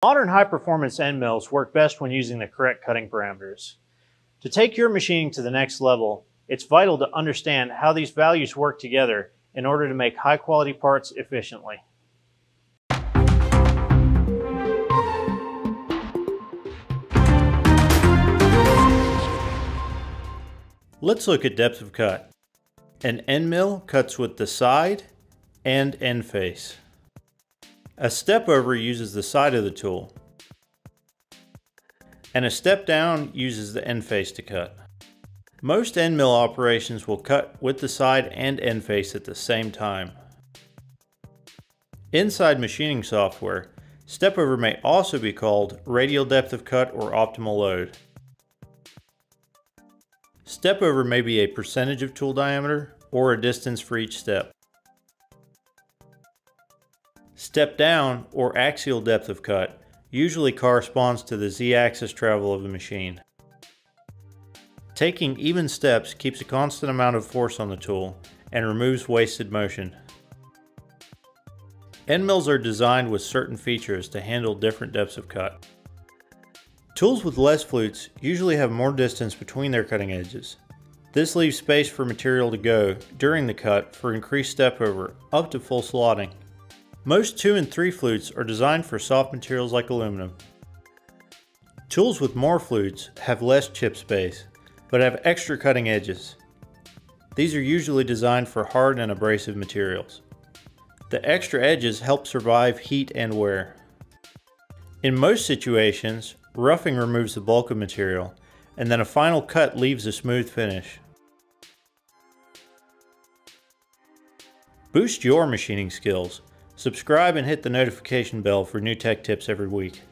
Modern high-performance end mills work best when using the correct cutting parameters. To take your machining to the next level, it's vital to understand how these values work together in order to make high-quality parts efficiently. Let's look at depth of cut. An end mill cuts with the side and end face. A step over uses the side of the tool. And a step down uses the end face to cut. Most end mill operations will cut with the side and end face at the same time. Inside machining software, step over may also be called radial depth of cut or optimal load. Step over may be a percentage of tool diameter or a distance for each step. Step down, or axial depth of cut, usually corresponds to the z-axis travel of the machine. Taking even steps keeps a constant amount of force on the tool and removes wasted motion. End mills are designed with certain features to handle different depths of cut. Tools with less flutes usually have more distance between their cutting edges. This leaves space for material to go during the cut for increased step over up to full slotting. Most 2 and 3 flutes are designed for soft materials like aluminum. Tools with more flutes have less chip space, but have extra cutting edges. These are usually designed for hard and abrasive materials. The extra edges help survive heat and wear. In most situations, roughing removes the bulk of material, and then a final cut leaves a smooth finish. Boost your machining skills Subscribe and hit the notification bell for new tech tips every week.